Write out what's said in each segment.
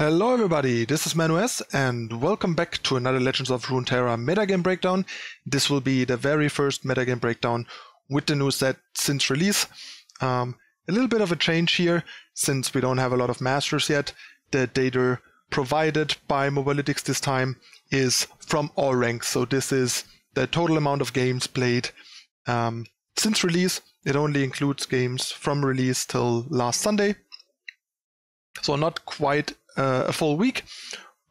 Hello everybody, this is ManuS and welcome back to another Legends of Runeterra metagame breakdown. This will be the very first metagame breakdown with the new set since release. Um, a little bit of a change here since we don't have a lot of masters yet. The data provided by Mobalytics this time is from all ranks, so this is the total amount of games played um, since release. It only includes games from release till last Sunday. So not quite uh, a full week.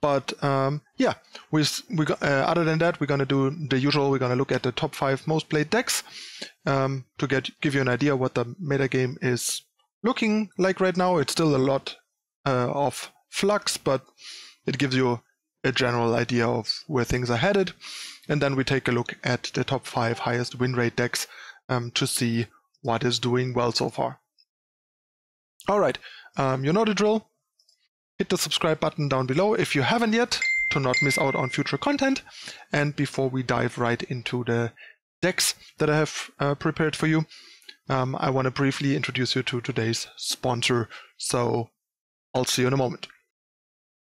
But um, yeah, we we uh, other than that, we're gonna do the usual. We're gonna look at the top five most played decks um, to get give you an idea what the meta game is looking like right now. It's still a lot uh, of flux, but it gives you a general idea of where things are headed. And then we take a look at the top five highest win rate decks um, to see what is doing well so far. All right, um, you know the drill hit the subscribe button down below if you haven't yet to not miss out on future content. And before we dive right into the decks that I have uh, prepared for you, um, I want to briefly introduce you to today's sponsor. So I'll see you in a moment.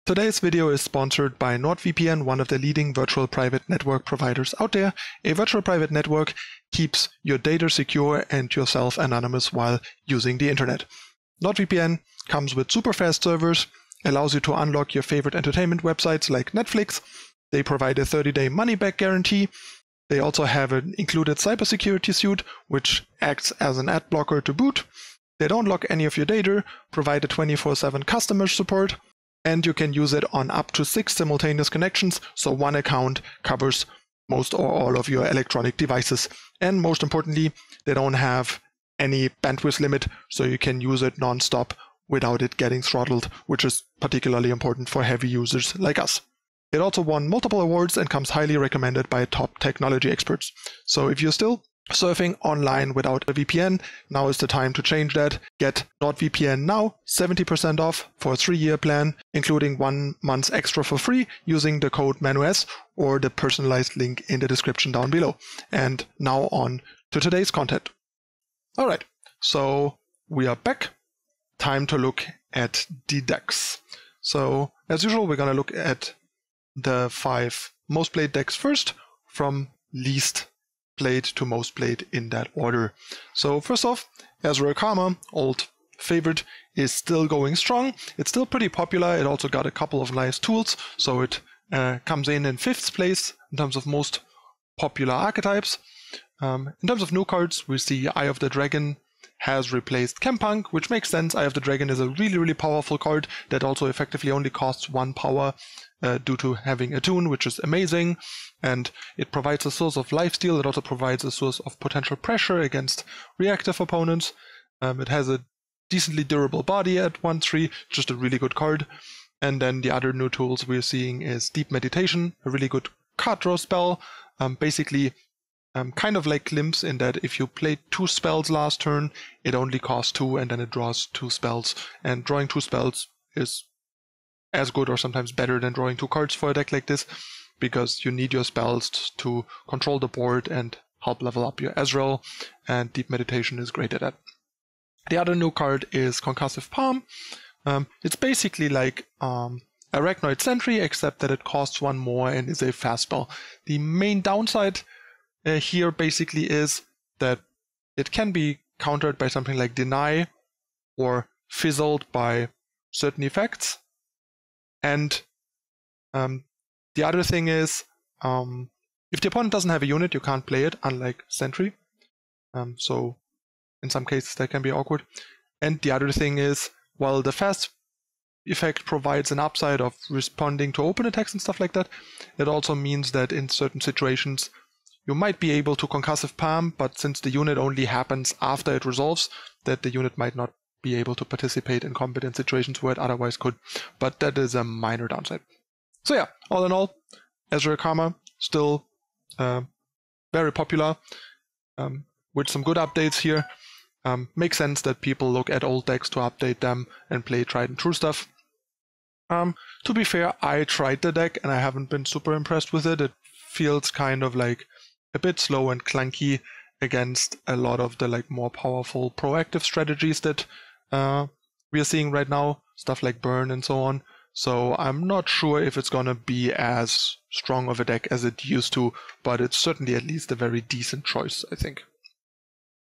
Today's video is sponsored by NordVPN, one of the leading virtual private network providers out there. A virtual private network keeps your data secure and yourself anonymous while using the internet. NordVPN comes with super fast servers, allows you to unlock your favorite entertainment websites like Netflix. They provide a 30 day money back guarantee. They also have an included cybersecurity suite, which acts as an ad blocker to boot. They don't lock any of your data, provide a 24 7 customer support, and you can use it on up to six simultaneous connections, so one account covers most or all of your electronic devices. And most importantly, they don't have any bandwidth limit, so you can use it non-stop without it getting throttled, which is particularly important for heavy users like us. It also won multiple awards and comes highly recommended by top technology experts. So if you're still surfing online without a VPN, now is the time to change that. Get NordVPN now, 70% off for a three-year plan, including one month extra for free using the code MANUS or the personalized link in the description down below. And now on to today's content. All right, so we are back time to look at the decks. So as usual, we're going to look at the five most played decks first from least played to most played in that order. So first off, Ezreal Karma, old favorite, is still going strong. It's still pretty popular. It also got a couple of nice tools, so it uh, comes in in fifth place in terms of most popular archetypes. Um, in terms of new cards, we see Eye of the Dragon has replaced Chempunk, which makes sense. Eye of the Dragon is a really, really powerful card that also effectively only costs one power uh, due to having Attune, which is amazing. And it provides a source of lifesteal. It also provides a source of potential pressure against reactive opponents. Um, it has a decently durable body at 1-3, just a really good card. And then the other new tools we're seeing is Deep Meditation, a really good card draw spell. Um, basically um, kind of like Glimpse in that if you play two spells last turn, it only costs two and then it draws two spells. And drawing two spells is as good or sometimes better than drawing two cards for a deck like this because you need your spells to control the board and help level up your Ezreal, and Deep Meditation is great at that. The other new card is Concussive Palm. Um, it's basically like um, Arachnoid Sentry, except that it costs one more and is a fast spell. The main downside uh, here basically is that it can be countered by something like deny or fizzled by certain effects. And um, the other thing is, um, if the opponent doesn't have a unit, you can't play it, unlike Sentry. Um, so in some cases that can be awkward. And the other thing is, while the fast effect provides an upside of responding to open attacks and stuff like that, it also means that in certain situations you might be able to concussive palm, but since the unit only happens after it resolves, that the unit might not be able to participate in combat in situations where it otherwise could. But that is a minor downside. So yeah, all in all, Ezreal Karma still uh, very popular um, with some good updates here. Um, makes sense that people look at old decks to update them and play tried and true stuff. Um, to be fair, I tried the deck and I haven't been super impressed with it. It feels kind of like a bit slow and clunky against a lot of the like more powerful proactive strategies that uh, we are seeing right now, stuff like burn and so on. So I'm not sure if it's gonna be as strong of a deck as it used to, but it's certainly at least a very decent choice, I think.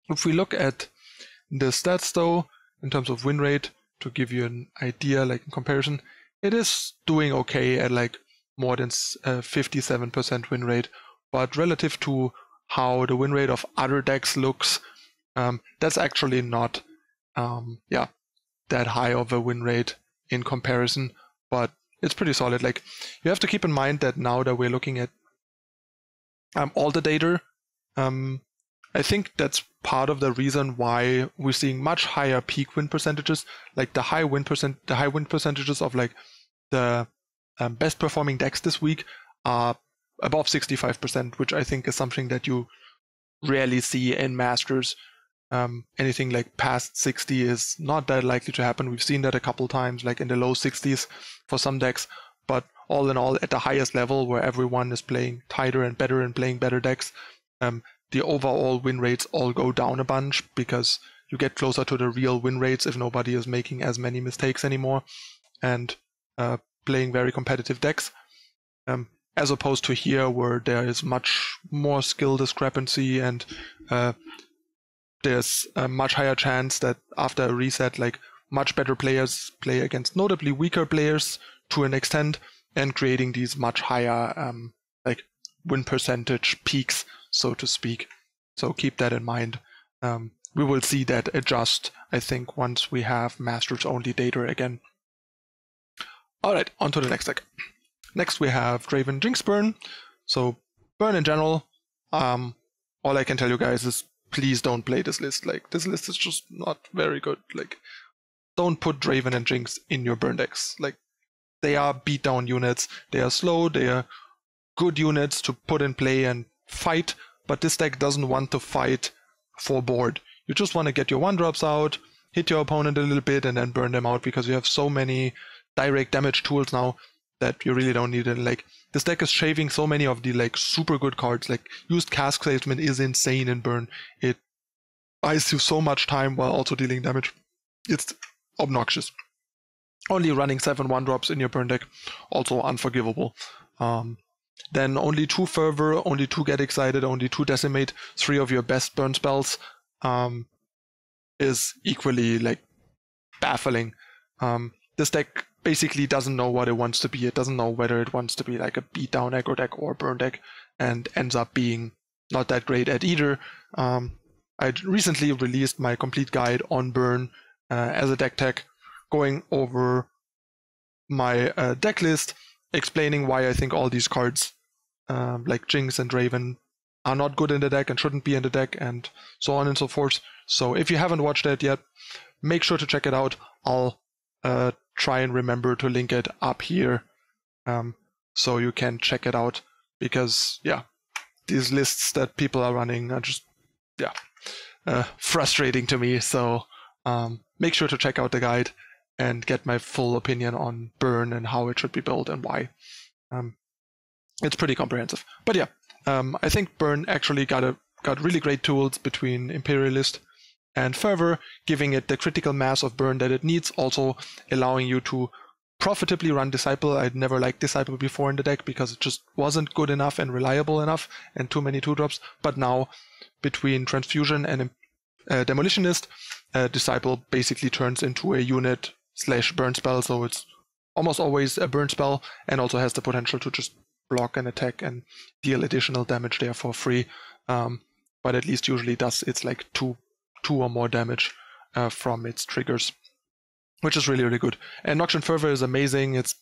If we look at the stats though, in terms of win rate, to give you an idea, like in comparison, it is doing okay at like more than 57% uh, win rate, but relative to how the win rate of other decks looks, um, that's actually not, um, yeah, that high of a win rate in comparison, but it's pretty solid. Like you have to keep in mind that now that we're looking at um, all the data, um, I think that's part of the reason why we're seeing much higher peak win percentages. Like the high win percent, the high win percentages of like the um, best performing decks this week are above 65%, which I think is something that you rarely see in Masters. Um, anything like past 60 is not that likely to happen. We've seen that a couple times, like in the low 60s for some decks. But all in all, at the highest level, where everyone is playing tighter and better and playing better decks, um, the overall win rates all go down a bunch because you get closer to the real win rates if nobody is making as many mistakes anymore and uh, playing very competitive decks. Um, as opposed to here where there is much more skill discrepancy and uh, there's a much higher chance that after a reset like much better players play against notably weaker players to an extent and creating these much higher um, like win percentage peaks so to speak. So keep that in mind. Um, we will see that adjust i think once we have masters only data again. All right on to the next deck Next we have Draven Jinxburn. So burn in general. Um, all I can tell you guys is please don't play this list. Like this list is just not very good. Like don't put Draven and Jinx in your burn decks. Like they are beatdown units. They are slow. They are good units to put in play and fight. But this deck doesn't want to fight for board. You just want to get your one drops out, hit your opponent a little bit, and then burn them out because you have so many direct damage tools now that you really don't need it. Like this deck is shaving so many of the like super good cards. Like used cask salesman is insane in burn. It buys you so much time while also dealing damage. It's obnoxious. Only running seven one drops in your burn deck, also unforgivable. Um, then only two fervor, only two get excited, only two decimate, three of your best burn spells um, is equally like baffling. Um, this deck basically doesn't know what it wants to be. It doesn't know whether it wants to be like a beatdown aggro deck or burn deck, and ends up being not that great at either. Um, I recently released my complete guide on burn uh, as a deck tech, going over my uh, deck list, explaining why I think all these cards, um, like Jinx and Draven, are not good in the deck and shouldn't be in the deck, and so on and so forth. So if you haven't watched that yet, make sure to check it out. I'll uh, try and remember to link it up here. Um, so you can check it out because yeah these lists that people are running are just yeah uh, frustrating to me. So um, make sure to check out the guide and get my full opinion on burn and how it should be built and why. Um, it's pretty comprehensive. But yeah um, i think burn actually got a got really great tools between imperialist and further giving it the critical mass of burn that it needs, also allowing you to profitably run Disciple. I'd never liked Disciple before in the deck because it just wasn't good enough and reliable enough and too many two drops. But now, between Transfusion and uh, Demolitionist, uh, Disciple basically turns into a unit slash burn spell, so it's almost always a burn spell and also has the potential to just block and attack and deal additional damage there for free. Um, but at least usually does it's like two two or more damage uh, from its triggers, which is really, really good. And Noxian Fervor is amazing. It's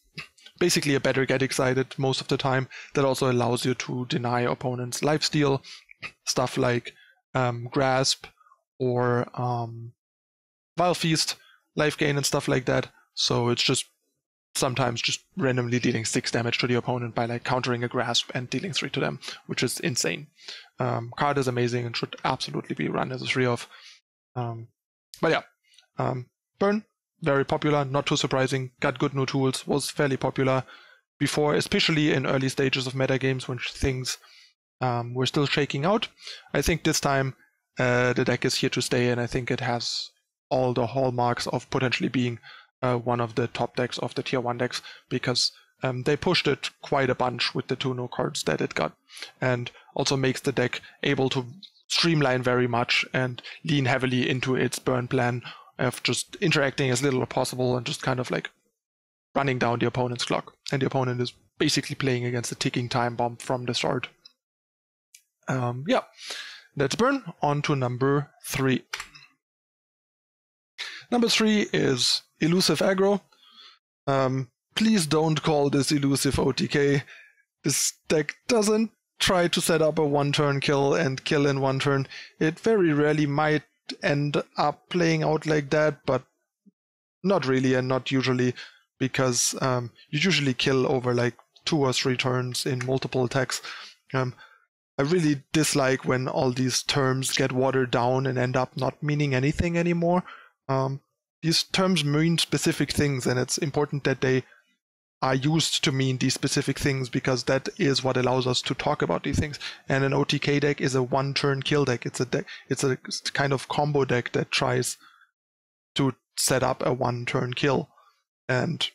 basically a better get excited most of the time that also allows you to deny opponents lifesteal, stuff like um, Grasp or um, Vile Feast, life gain, and stuff like that. So it's just sometimes just randomly dealing six damage to the opponent by like countering a grasp and dealing three to them, which is insane. Um, card is amazing and should absolutely be run as a three of. Um, but yeah, um, Burn, very popular, not too surprising, got good new tools, was fairly popular before, especially in early stages of meta games when things um, were still shaking out. I think this time uh, the deck is here to stay, and I think it has all the hallmarks of potentially being uh, one of the top decks of the tier one decks because um, they pushed it quite a bunch with the two no cards that it got, and also makes the deck able to streamline very much and lean heavily into its burn plan of just interacting as little as possible and just kind of like running down the opponent's clock. And the opponent is basically playing against a ticking time bomb from the start. Um, yeah, that's burn. On to number three. Number three is elusive aggro. Um, please don't call this elusive OTK. This deck doesn't try to set up a one turn kill and kill in one turn. It very rarely might end up playing out like that, but not really and not usually because um, you usually kill over like two or three turns in multiple attacks. Um, I really dislike when all these terms get watered down and end up not meaning anything anymore. Um, these terms mean specific things, and it's important that they are used to mean these specific things because that is what allows us to talk about these things. And an OTK deck is a one-turn kill deck. It's a deck. It's a kind of combo deck that tries to set up a one-turn kill. And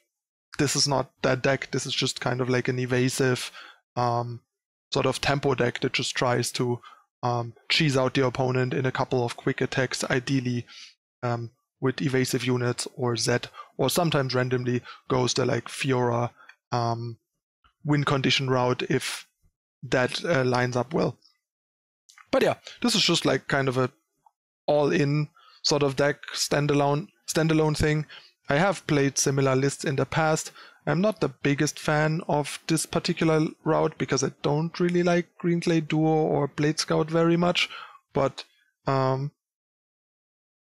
this is not that deck. This is just kind of like an evasive um, sort of tempo deck that just tries to um, cheese out the opponent in a couple of quick attacks, ideally um, with evasive units or Zed, or sometimes randomly goes the like Fiora um, win condition route if that uh, lines up well. But yeah, this is just like kind of a all-in sort of deck standalone standalone thing. I have played similar lists in the past. I'm not the biggest fan of this particular route because I don't really like Greenglade Duo or Blade Scout very much, but um,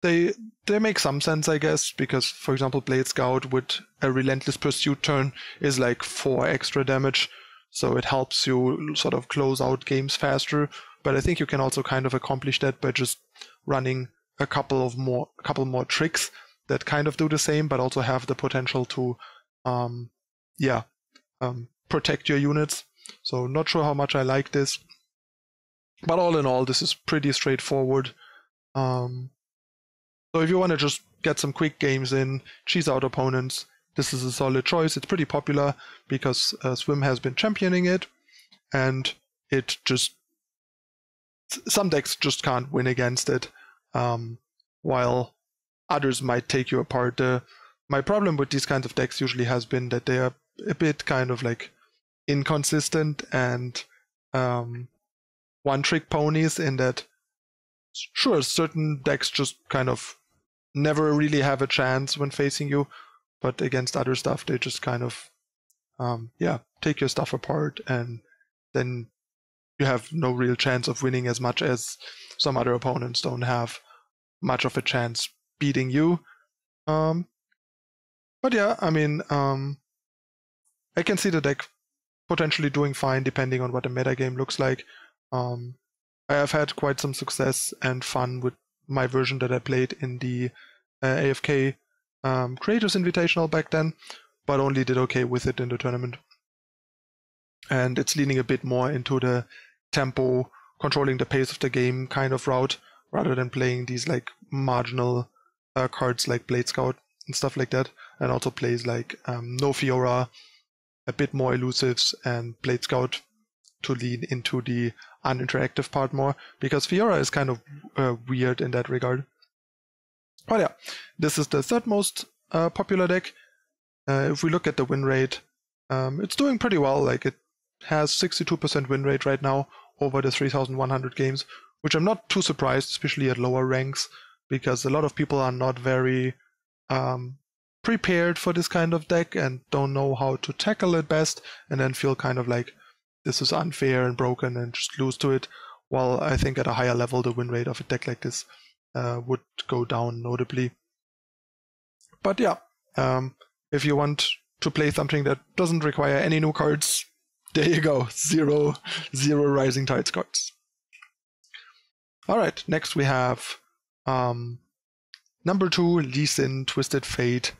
they they make some sense, I guess, because for example, Blade Scout with a Relentless Pursuit turn is like four extra damage, so it helps you sort of close out games faster. But I think you can also kind of accomplish that by just running a couple of more a couple more tricks that kind of do the same, but also have the potential to, um, yeah, um, protect your units. So not sure how much I like this, but all in all, this is pretty straightforward. Um, so if you want to just get some quick games in, cheese out opponents, this is a solid choice. It's pretty popular because uh, Swim has been championing it, and it just some decks just can't win against it. Um, while others might take you apart. Uh, my problem with these kinds of decks usually has been that they are a bit kind of like inconsistent and um, one trick ponies in that sure certain decks just kind of never really have a chance when facing you but against other stuff they just kind of um, yeah take your stuff apart and then you have no real chance of winning as much as some other opponents don't have much of a chance beating you. Um, but yeah, I mean, um, I can see the deck potentially doing fine depending on what the metagame looks like. Um, I have had quite some success and fun with my version that I played in the uh, AFK um, Creators Invitational back then, but only did okay with it in the tournament. And it's leaning a bit more into the tempo, controlling the pace of the game kind of route, rather than playing these like marginal uh, cards like Blade Scout and stuff like that, and also plays like um, No Fiora, a bit more elusives, and Blade Scout to lean into the uninteractive part more, because Fiora is kind of uh, weird in that regard. But yeah, this is the third most uh, popular deck. Uh, if we look at the win rate, um, it's doing pretty well. Like it has 62% win rate right now over the 3,100 games, which I'm not too surprised, especially at lower ranks because a lot of people are not very um, prepared for this kind of deck and don't know how to tackle it best, and then feel kind of like this is unfair and broken and just lose to it. While I think at a higher level, the win rate of a deck like this uh, would go down notably. But yeah, um, if you want to play something that doesn't require any new cards, there you go, zero, zero Rising Tides cards. All right, next we have um, number two, Lee Sin, Twisted Fate,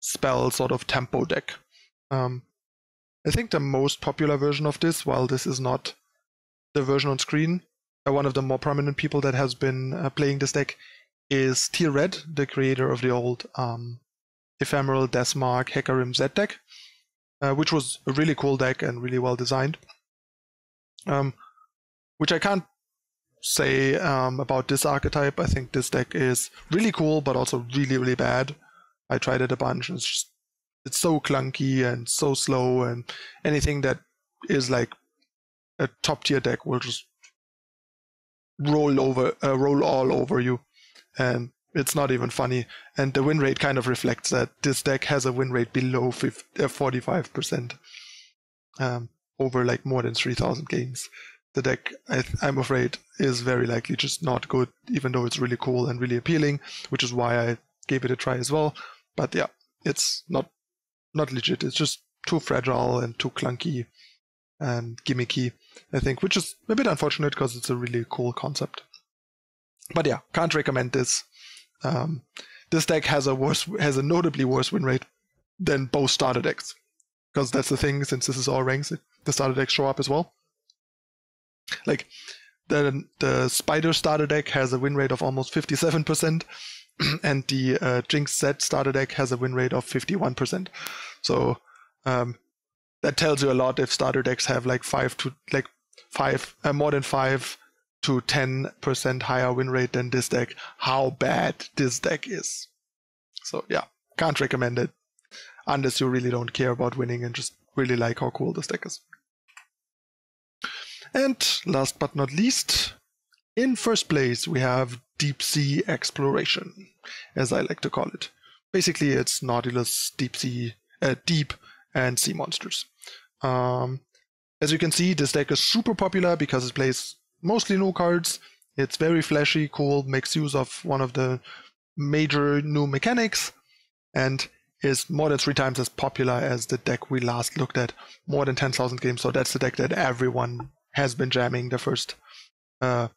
spell sort of tempo deck. Um, I think the most popular version of this, while this is not the version on screen, uh, one of the more prominent people that has been uh, playing this deck is Tier Red, the creator of the old um, Ephemeral Deathmark Hecarim Zed deck, uh, which was a really cool deck and really well designed. Um, which I can't say um, about this archetype. I think this deck is really cool, but also really, really bad. I tried it a bunch, and it's just it's so clunky and so slow, and anything that is like a top tier deck will just roll over, uh, roll all over you, and it's not even funny. And the win rate kind of reflects that this deck has a win rate below 50, uh, 45% um, over like more than 3,000 games the deck, I am afraid, is very likely just not good, even though it's really cool and really appealing, which is why I gave it a try as well. But yeah, it's not not legit. It's just too fragile and too clunky and gimmicky, I think, which is a bit unfortunate because it's a really cool concept. But yeah, can't recommend this. Um, this deck has a worse, has a notably worse win rate than both starter decks, because that's the thing. Since this is all ranks, the starter decks show up as well. Like the the Spider starter deck has a win rate of almost 57%, and the uh, Jinx Zed starter deck has a win rate of 51%. So um, that tells you a lot if starter decks have like five to like five uh, more than five to 10% higher win rate than this deck, how bad this deck is. So yeah, can't recommend it unless you really don't care about winning and just really like how cool this deck is. And last but not least, in first place, we have deep sea exploration, as I like to call it. Basically, it's Nautilus, deep sea, uh, deep, and sea monsters. Um, as you can see, this deck is super popular because it plays mostly new cards. It's very flashy, cool, makes use of one of the major new mechanics, and is more than three times as popular as the deck we last looked at, more than 10,000 games. So that's the deck that everyone has been jamming the first uh,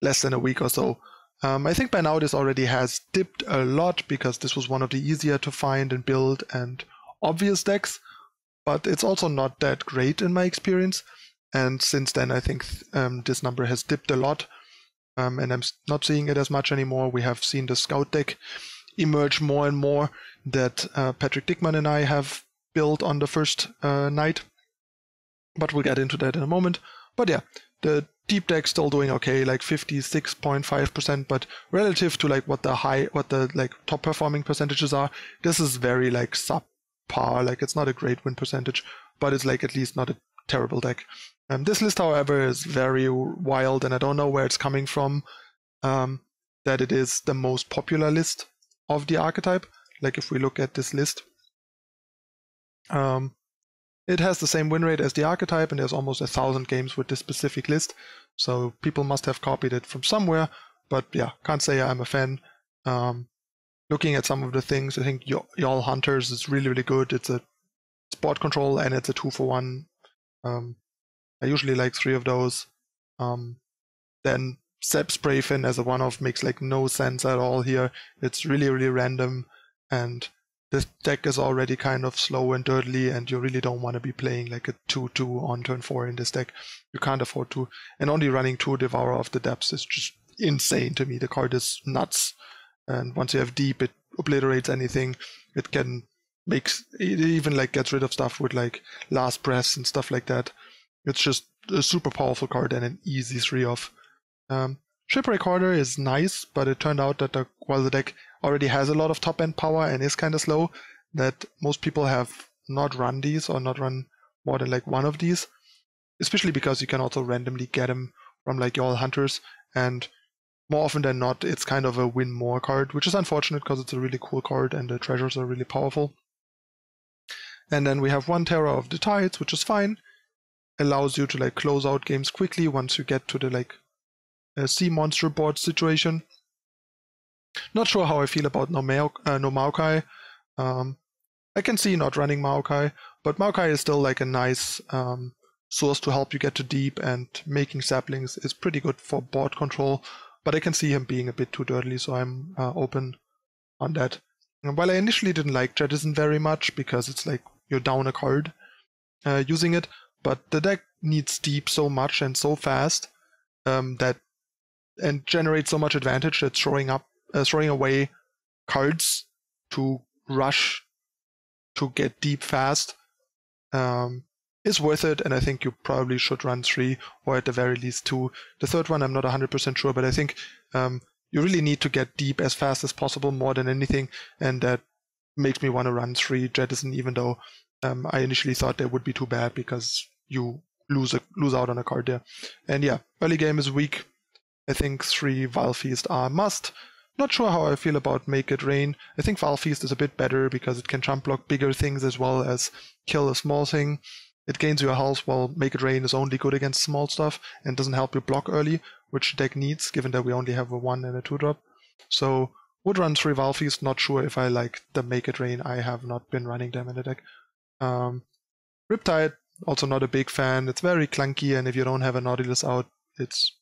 less than a week or so. Um, I think by now this already has dipped a lot because this was one of the easier to find and build and obvious decks, but it's also not that great in my experience. And since then, I think um, this number has dipped a lot, um, and I'm not seeing it as much anymore. We have seen the Scout deck emerge more and more that uh, Patrick Dickman and I have built on the first uh, night but we'll get into that in a moment. But yeah, the deep deck still doing okay, like 56.5%, but relative to like what the high, what the like top performing percentages are, this is very like subpar. Like it's not a great win percentage, but it's like at least not a terrible deck. Um, this list, however, is very wild, and I don't know where it's coming from. Um, that it is the most popular list of the archetype. Like if we look at this list, um, it has the same win rate as the archetype, and there's almost a thousand games with this specific list. So people must have copied it from somewhere. But yeah, can't say I'm a fan. Um, looking at some of the things, I think Jaull Hunters is really, really good. It's a sport control and it's a two for one. Um, I usually like three of those. Um, then Zap Sprayfin as a one off makes like no sense at all here. It's really, really random and this deck is already kind of slow and dirtly, and you really don't want to be playing like a 2-2 on turn 4 in this deck. You can't afford to. And only running 2 Devourer of the Depths is just insane to me. The card is nuts. And once you have Deep, it obliterates anything. It can make, it even like gets rid of stuff with like Last Breath and stuff like that. It's just a super powerful card and an easy 3 off. Um, Shipwreck is nice, but it turned out that the, while the deck already has a lot of top end power and is kind of slow, that most people have not run these or not run more than like one of these, especially because you can also randomly get them from like your hunters and more often than not it's kind of a win more card, which is unfortunate because it's a really cool card and the treasures are really powerful. And then we have one Terror of the Tides, which is fine. Allows you to like close out games quickly once you get to the like sea monster board situation. Not sure how I feel about no, Mao- uh, no Maokai. Um, I can see not running Maokai, but Maokai is still like a nice um, source to help you get to deep, and making saplings is pretty good for board control. But I can see him being a bit too dirty, so I'm uh, open on that. And while I initially didn't like Jettison very much because it's like you're down a card uh, using it, but the deck needs deep so much and so fast um, that and generates so much advantage that throwing up uh, throwing away cards to rush to get deep fast um, is worth it, and I think you probably should run three or at the very least two. The third one, I'm not 100% sure, but I think um, you really need to get deep as fast as possible more than anything, and that makes me want to run three jettison, even though um, I initially thought they would be too bad because you lose a, lose out on a card there. And yeah, early game is weak. I think three Vile Feast are must. Not sure how I feel about Make It Rain. I think Vile Feast is a bit better because it can jump block bigger things as well as kill a small thing. It gains your health while Make It Rain is only good against small stuff and doesn't help you block early, which deck needs given that we only have a 1 and a 2 drop. So would run 3 Vile Feast, not sure if I like the Make It Rain. I have not been running them in the deck. Um, Riptide, also not a big fan. It's very clunky and if you don't have a Nautilus out, it's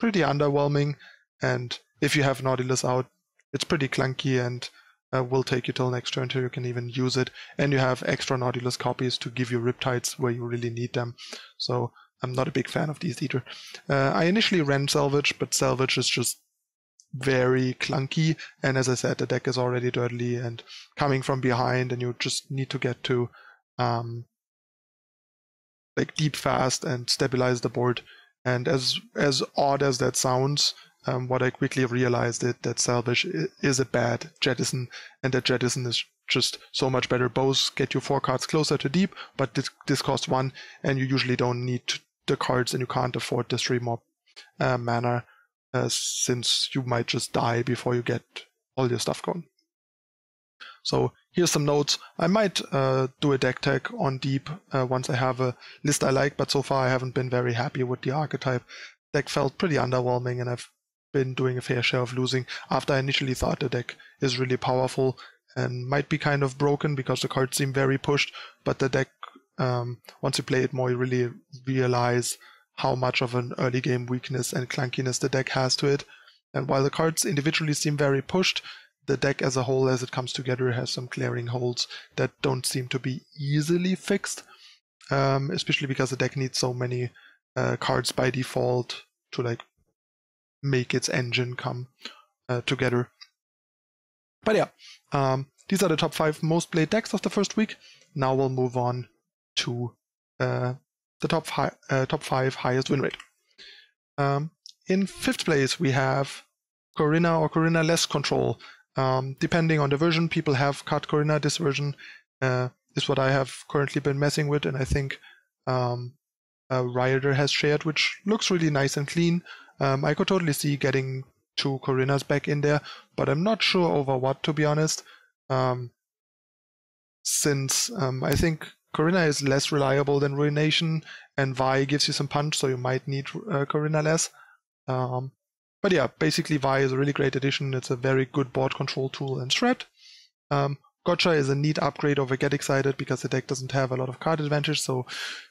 pretty underwhelming. And if you have Nautilus out, it's pretty clunky and uh, will take you till next turn till you can even use it. And you have extra Nautilus copies to give you Riptides where you really need them. So I'm not a big fan of these either. Uh, I initially ran Salvage, but Salvage is just very clunky. And as I said, the deck is already dirty and coming from behind, and you just need to get to um, like deep fast and stabilize the board. And as as odd as that sounds, um, what I quickly realized is that Salvage is a bad jettison, and that jettison is just so much better. Both get you four cards closer to deep, but this, this costs one, and you usually don't need the cards, and you can't afford the three more uh, mana, uh, since you might just die before you get all your stuff gone. So here's some notes. I might uh, do a deck tag on deep uh, once I have a list I like, but so far I haven't been very happy with the archetype. Deck felt pretty underwhelming, and I've been doing a fair share of losing after I initially thought the deck is really powerful and might be kind of broken because the cards seem very pushed, but the deck, um, once you play it more, you really realize how much of an early game weakness and clunkiness the deck has to it. And while the cards individually seem very pushed, the deck as a whole, as it comes together, has some glaring holes that don't seem to be easily fixed, um, especially because the deck needs so many uh, cards by default to like make its engine come uh, together. But yeah, um, these are the top five most played decks of the first week. Now we'll move on to uh, the top, fi- uh, top five highest win rate. Um, in fifth place, we have Corina or Corina less control. Um, depending on the version, people have cut Corina. This version uh, is what I have currently been messing with, and I think um, uh, Rioter has shared, which looks really nice and clean. Um, I could totally see getting two Corinas back in there, but I'm not sure over what, to be honest. Um, since um, I think Corina is less reliable than Ruination, and Vi gives you some punch, so you might need uh, Corina less. Um, but yeah, basically Vi is a really great addition. It's a very good board control tool and threat. Um, Gotcha is a neat upgrade over Get Excited because the deck doesn't have a lot of card advantage, so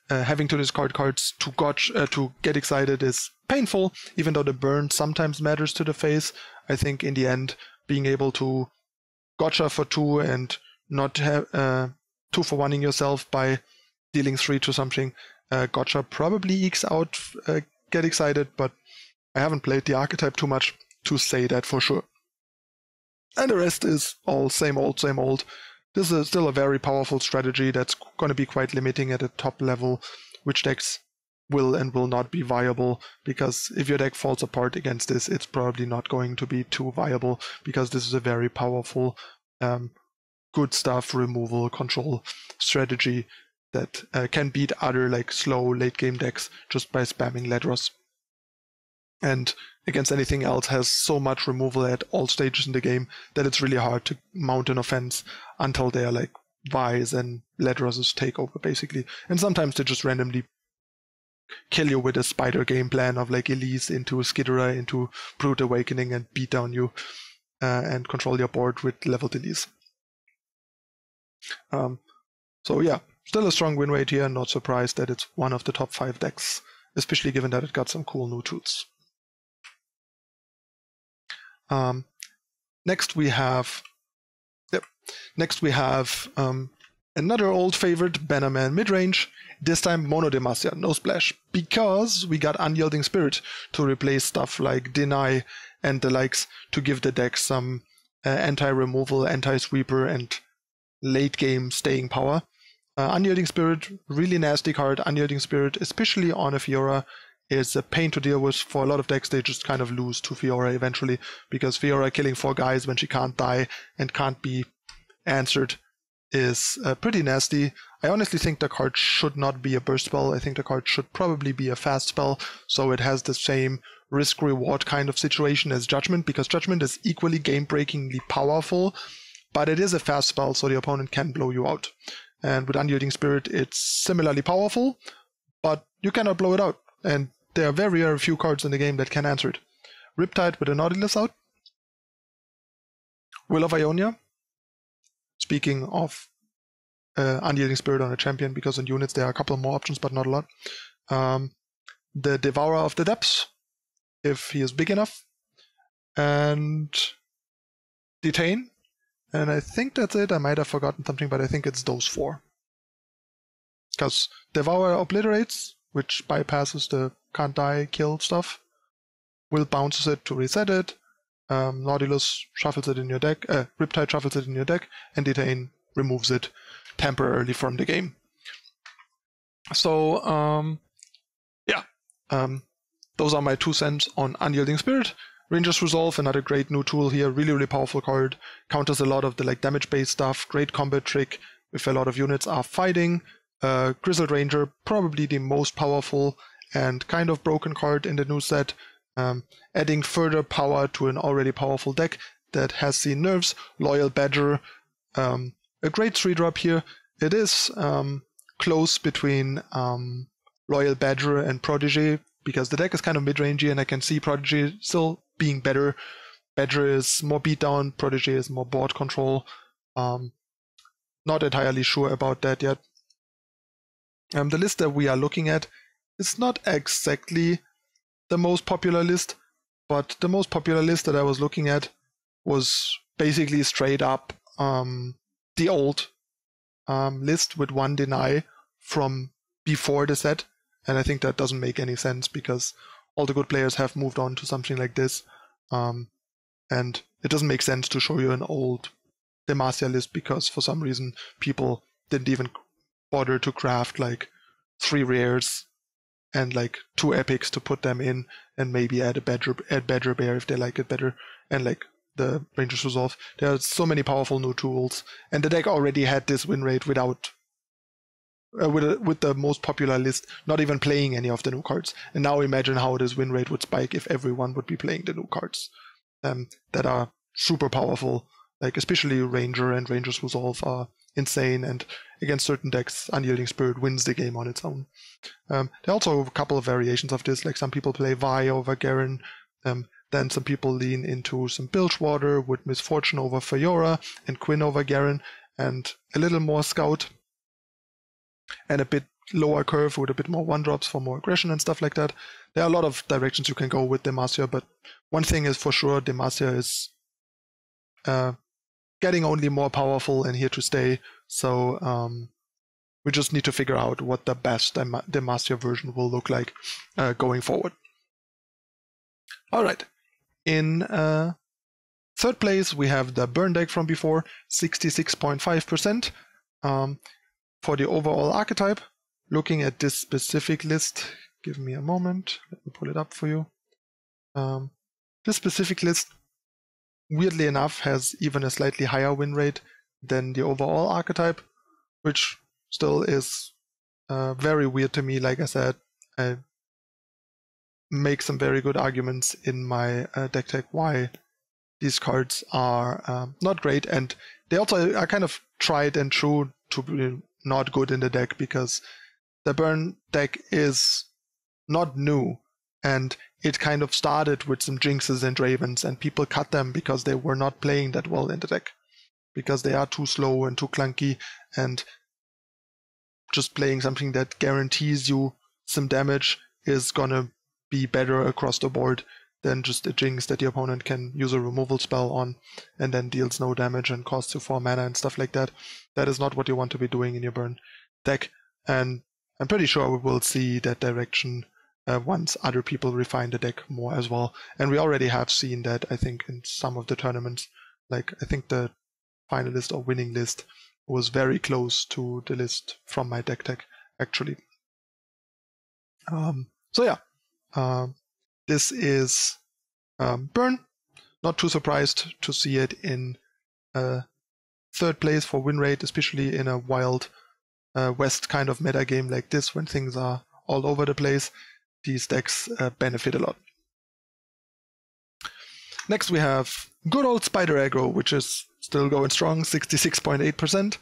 uh, having to discard cards to gotcha, uh, to Get Excited is painful, even though the burn sometimes matters to the face. I think in the end, being able to Gotcha for two and not have uh, two for oneing yourself by dealing three to something, uh, Gotcha probably ekes out uh, Get Excited, but I haven't played the archetype too much to say that for sure. And the rest is all same old, same old. This is still a very powerful strategy that's going to be quite limiting at the top level, which decks will and will not be viable because if your deck falls apart against this, it's probably not going to be too viable because this is a very powerful, um, good stuff removal control strategy that uh, can beat other like slow late game decks just by spamming Ledros. And against anything else has so much removal at all stages in the game that it's really hard to mount an offense until they're like Vise and Ledros' take over basically. And sometimes they just randomly kill you with a spider game plan of like Elise into Skidera into Brood Awakening and beat down you uh, and control your board with leveled Elise. Um, so yeah, still a strong win rate here. Not surprised that it's one of the top five decks, especially given that it got some cool new tools. Um, next we have, yep, next we have um, another old favorite Bannerman midrange, this time Mono Demacia, no splash, because we got Unyielding Spirit to replace stuff like Deny and the likes to give the deck some uh, anti-removal, anti-sweeper, and late game staying power. Uh, Unyielding Spirit, really nasty card. Unyielding Spirit, especially on a Fiora, is a pain to deal with for a lot of decks. They just kind of lose to Fiora eventually because Fiora killing four guys when she can't die and can't be answered is uh, pretty nasty. I honestly think the card should not be a burst spell. I think the card should probably be a fast spell, so it has the same risk reward kind of situation as Judgment, because Judgment is equally game breakingly powerful, but it is a fast spell, so the opponent can blow you out. And with Unyielding Spirit, it's similarly powerful, but you cannot blow it out. And there are very, very few cards in the game that can answer it. Riptide with a Nautilus out. Will of Ionia. Speaking of uh, Unyielding Spirit on a champion, because in units there are a couple more options, but not a lot. Um, the Devourer of the Depths, if he is big enough. And Detain, and I think that's it. I might have forgotten something, but I think it's those four. Because Devourer obliterates, which bypasses the can't die, kill stuff. Will bounces it to reset it. Um, Nautilus shuffles it in your deck. Uh, Riptide shuffles it in your deck, and Detain removes it temporarily from the game. So, um, yeah, um, those are my two cents on Unyielding Spirit. Ranger's Resolve, another great new tool here, really, really powerful card. Counters a lot of the like damage-based stuff, great combat trick if a lot of units are fighting. Uh, Grizzled Ranger, probably the most powerful and kind of broken card in the new set, um, adding further power to an already powerful deck that has the nerves, Loyal Badger, um, a great 3-drop here. It is um, close between um, Loyal Badger and Protege because the deck is kind of mid-rangey and I can see Protege still being better. Badger is more beatdown, Protege is more board control. Um, not entirely sure about that yet. Um, the list that we are looking at is not exactly the most popular list, but the most popular list that I was looking at was basically straight up um, the old um, list with one deny from before the set. And I think that doesn't make any sense because all the good players have moved on to something like this. Um, and it doesn't make sense to show you an old Demacia list because for some reason people didn't even bother to craft like three rares and like two epics to put them in and maybe add a badger add badger bear if they like it better and like the Ranger's Resolve. There are so many powerful new tools, and the deck already had this win rate without uh, with a, with the most popular list, not even playing any of the new cards. And now imagine how this win rate would spike if everyone would be playing the new cards um, that are super powerful. Like especially Ranger and Ranger's Resolve are insane, and against certain decks, Unyielding Spirit wins the game on its own. Um, there are also a couple of variations of this. Like some people play Vi over Garen. Um, then some people lean into some Bilgewater with Miss Fortune over Fiora and Quinn over Garen, and a little more Scout and a bit lower curve with a bit more one drops for more aggression and stuff like that. There are a lot of directions you can go with Demacia, but one thing is for sure Demacia is uh, getting only more powerful and here to stay. So um, we just need to figure out what the best Demacia version will look like uh, going forward. All right. In uh, third place, we have the burn deck from before, 66.5%. Um, for the overall archetype, looking at this specific list, give me a moment, let me pull it up for you. Um, this specific list, weirdly enough, has even a slightly higher win rate than the overall archetype, which still is uh, very weird to me. Like I said, I make some very good arguments in my uh, deck tech why these cards are um, not great, and they also are kind of tried and true to be not good in the deck because the burn deck is not new. And it kind of started with some jinxes and Dravens and people cut them because they were not playing that well in the deck because they are too slow and too clunky and just playing something that guarantees you some damage is gonna be better across the board than just a Jinx that the opponent can use a removal spell on and then deals no damage and costs you 4 mana and stuff like that. That is not what you want to be doing in your burn deck, and I'm pretty sure we will see that direction uh, once other people refine the deck more as well. And we already have seen that, I think, in some of the tournaments. Like, I think the finalist or winning list was very close to the list from my deck tech actually. Um, so yeah, uh, this is um, Burn. Not too surprised to see it in uh, third place for win rate, especially in a wild uh, west kind of meta game like this when things are all over the place. These decks uh, benefit a lot. Next we have good old Spider Aggro, which is still going strong, 66.8%.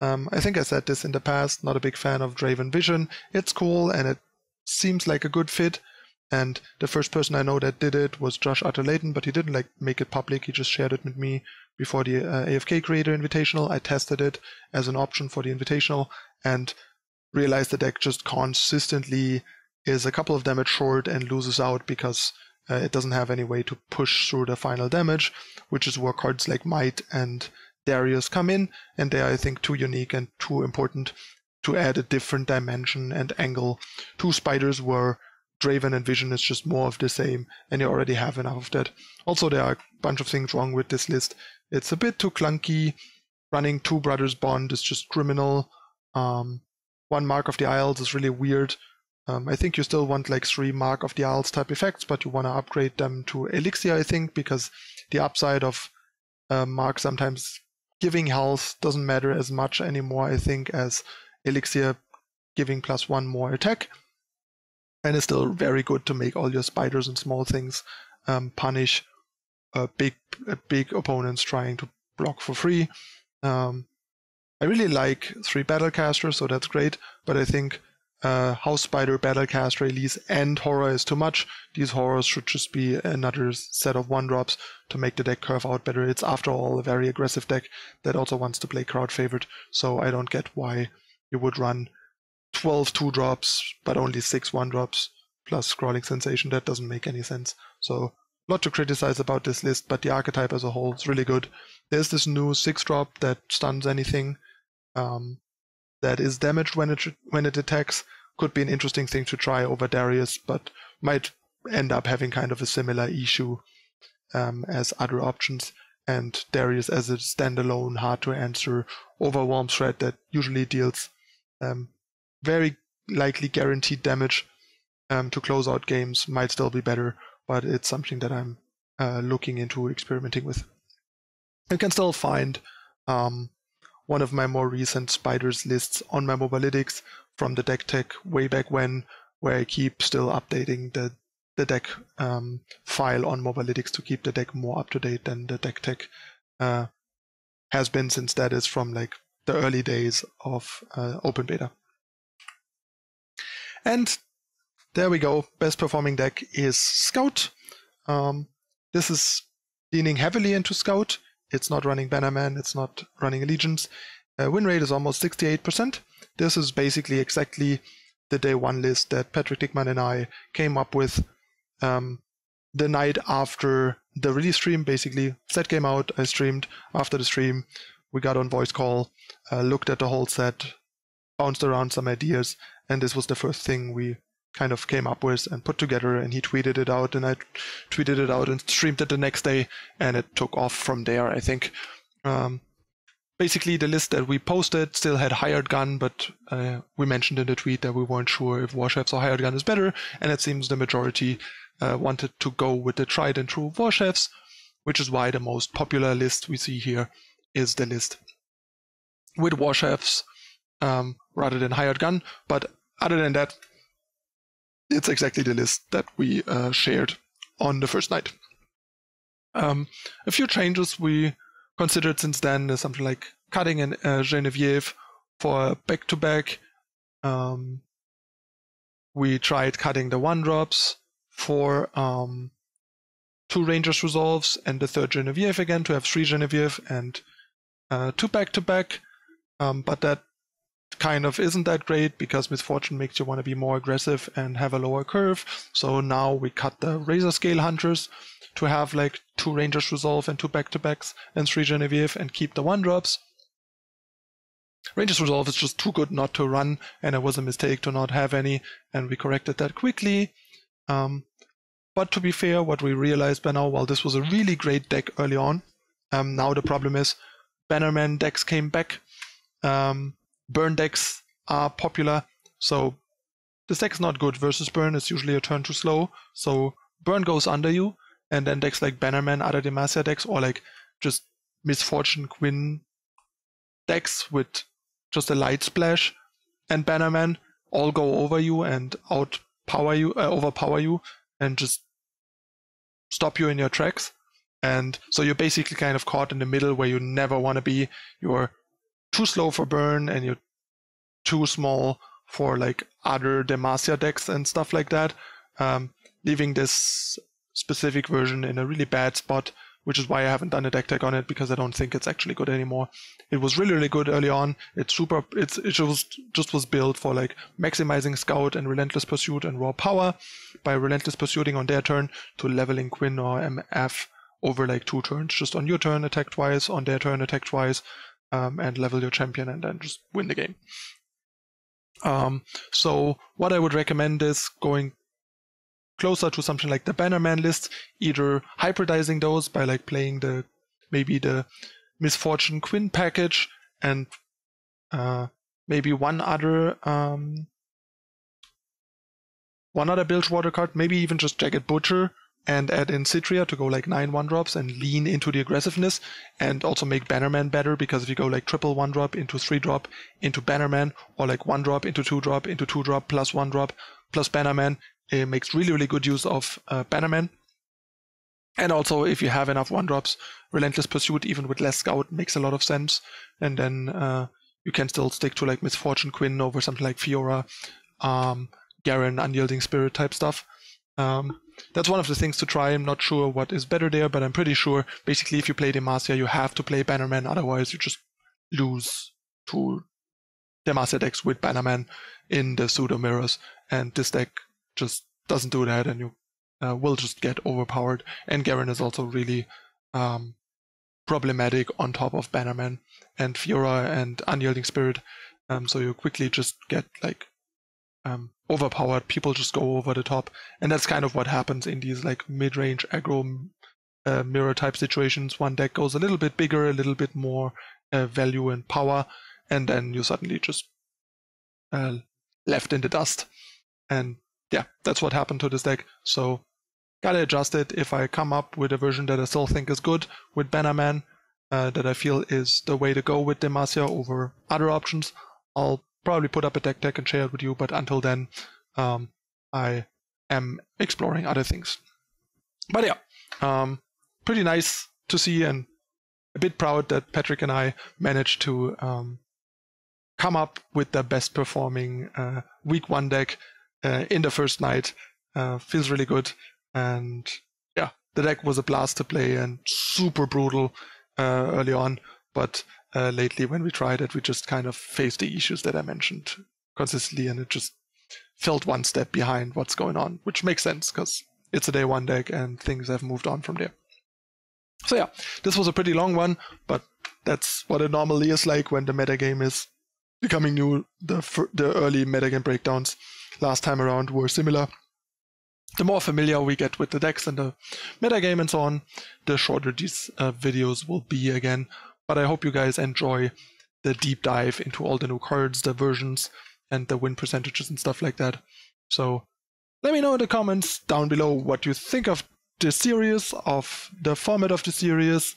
Um, I think I said this in the past, not a big fan of Draven Vision. It's cool and it seems like a good fit. And the first person I know that did it was Josh Utter-Leyton, but he didn't like make it public. He just shared it with me before the uh, AFK Creator Invitational. I tested it as an option for the Invitational and realized the deck just consistently is a couple of damage short and loses out because uh, it doesn't have any way to push through the final damage, which is where cards like Might and Darius come in, and they are, I think, too unique and too important to add a different dimension and angle to spiders where Draven and Vision is just more of the same, and you already have enough of that. Also, there are a bunch of things wrong with this list. It's a bit too clunky. Running two brothers bond is just criminal. Um, one mark of the Isles is really weird. Um, I think you still want like three Mark of the Isles type effects, but you want to upgrade them to Elixir, I think, because the upside of uh, Mark sometimes giving health doesn't matter as much anymore, I think, as Elixir giving plus one more attack. And it's still very good to make all your spiders and small things um, punish uh, big uh, big opponents trying to block for free. Um, I really like three battlecasters, so that's great. But I think uh, House Spider, Battlecast, Release, and Horror is too much. These horrors should just be another set of one drops to make the deck curve out better. It's after all a very aggressive deck that also wants to play crowd favorite, so I don't get why you would run 12 two drops but only 6 one drops plus Crawling Sensation. That doesn't make any sense. So, a lot to criticize about this list, but the archetype as a whole is really good. There's this new 6 drop that stuns anything. Um, that is damaged when it when it attacks could be an interesting thing to try over Darius, but might end up having kind of a similar issue um, as other options. And Darius as a standalone, hard to answer overwhelm threat that usually deals um, very likely guaranteed damage um, to close out games might still be better, but it's something that I'm uh, looking into experimenting with. You can still find um, one of my more recent spiders lists on my Mobalytics from the deck tech way back when, where I keep still updating the the deck um, file on Mobalytics to keep the deck more up to date than the deck tech uh, has been since that is from like the early days of uh, open beta. And there we go. Best performing deck is Scout. Um, this is leaning heavily into Scout. It's not running Bannerman, it's not running Allegiance. Uh, win rate is almost 68%. This is basically exactly the day one list that Patrick Dickmann and I came up with um, the night after the release stream. Basically, set came out, I streamed after the stream. We got on voice call, uh, looked at the whole set, bounced around some ideas, and this was the first thing we kind of came up with and put together and he tweeted it out and I tweeted it out and streamed it the next day and it took off from there I think. Um, basically the list that we posted still had hired gun but uh, we mentioned in the tweet that we weren't sure if Warchefs or hired gun is better and it seems the majority uh, wanted to go with the tried and true Warchefs which is why the most popular list we see here is the list with Warchefs um, rather than hired gun. But other than that it's exactly the list that we uh, shared on the first night. Um, a few changes we considered since then is something like cutting an uh, Genevieve for back to back. We tried cutting the one drops for um, two Rangers resolves and the third Genevieve again to have three Genevieve and uh, two back to back. But that kind of isn't that great because Miss Fortune makes you want to be more aggressive and have a lower curve. So now we cut the Razor Scale Hunters to have like two Rangers Resolve and two back-to-backs and three Genevieve and keep the one-drops. Rangers Resolve is just too good not to run, and it was a mistake to not have any, and we corrected that quickly. Um, but to be fair, what we realized by now, while this was a really great deck early on, um, now the problem is Bannerman decks came back Um, burn decks are popular, so this deck is not good versus burn. It's usually a turn too slow, so burn goes under you, and then decks like Bannerman, other Demacia decks, or like just Miss Fortune Quinn decks with just a light splash and Bannerman all go over you and outpower you, uh, overpower you, and just stop you in your tracks. And so you're basically kind of caught in the middle where you never want to be. You're too slow for burn and you're too small for like other Demacia decks and stuff like that. Um, leaving this specific version in a really bad spot which is why I haven't done a deck tech on it because I don't think it's actually good anymore. It was really really good early on. It's super. It's it just just was built for like maximizing scout and relentless pursuit and raw power by relentless pursuing on their turn to leveling Quinn or MF over like two turns. Just on your turn attack twice, on their turn attack twice, um, and level your champion and then just win the game. Um, so what I would recommend is going closer to something like the Bannerman list, either hybridizing those by like playing the maybe the Miss Fortune Quinn package and uh, maybe one other um, one other Bilgewater card, maybe even just Jagged Butcher and add in Cithria to go like nine one drops and lean into the aggressiveness and also make Bannerman better because if you go like triple one drop into three drop into Bannerman or like one drop into two drop into two drop plus one drop plus Bannerman, it makes really, really good use of uh, Bannerman. And also, if you have enough one drops, Relentless Pursuit, even with less scout, makes a lot of sense. And then uh, you can still stick to like Miss Fortune Quinn over something like Fiora, um, Garen, Unyielding Spirit type stuff. Um, that's one of the things to try. I'm not sure what is better there, but I'm pretty sure basically if you play Demacia, you have to play Bannerman, otherwise you just lose to Demacia decks with Bannerman in the pseudo mirrors. And this deck just doesn't do that, and you uh, will just get overpowered. And Garen is also really um, problematic on top of Bannerman and Fiora and Unyielding Spirit. Um, so you quickly just get like um, overpowered. People just go over the top, and that's kind of what happens in these like mid-range aggro uh, mirror type situations. One deck goes a little bit bigger, a little bit more uh, value and power, and then you suddenly just uh, left in the dust. And yeah, that's what happened to this deck. So gotta adjust it. If I come up with a version that I still think is good with Bannerman, uh, that I feel is the way to go with Demacia over other options, I'll probably put up a deck deck and share it with you. But until then, um, I am exploring other things. But yeah, um, pretty nice to see and a bit proud that Patrick and I managed to um, come up with the best performing uh, week one deck uh, in the first night. Uh, feels really good. And yeah, the deck was a blast to play and super brutal uh, early on. But uh, lately, when we tried it, we just kind of faced the issues that I mentioned consistently, and it just felt one step behind what's going on, which makes sense because it's a day one deck and things have moved on from there. So yeah, this was a pretty long one, but that's what it normally is like when the metagame is becoming new. The the early metagame breakdowns last time around were similar. The more familiar we get with the decks and the metagame and so on, the shorter these uh, videos will be again. But I hope you guys enjoy the deep dive into all the new cards, the versions, and the win percentages and stuff like that. So let me know in the comments down below what you think of the series, of the format of the series.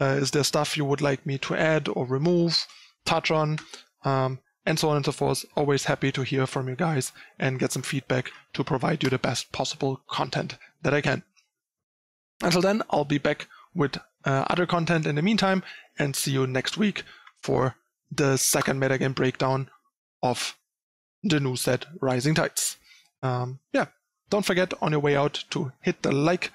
Uh, is there stuff you would like me to add or remove, touch on? Um, and so on and so forth. Always happy to hear from you guys and get some feedback to provide you the best possible content that I can. Until then, I'll be back with uh, other content in the meantime and see you next week for the second metagame breakdown of the new set Rising Tides. Um, yeah, don't forget on your way out to hit the like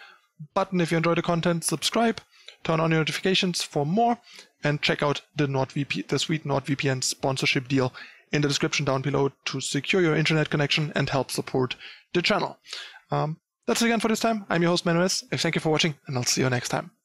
button if you enjoy the content, subscribe, turn on your notifications for more, and check out the NordVPN, the sweet NordVPN sponsorship deal in the description down below to secure your internet connection and help support the channel. Um, that's it again for this time. I'm your host, Manuel. Thank you for watching, and I'll see you next time.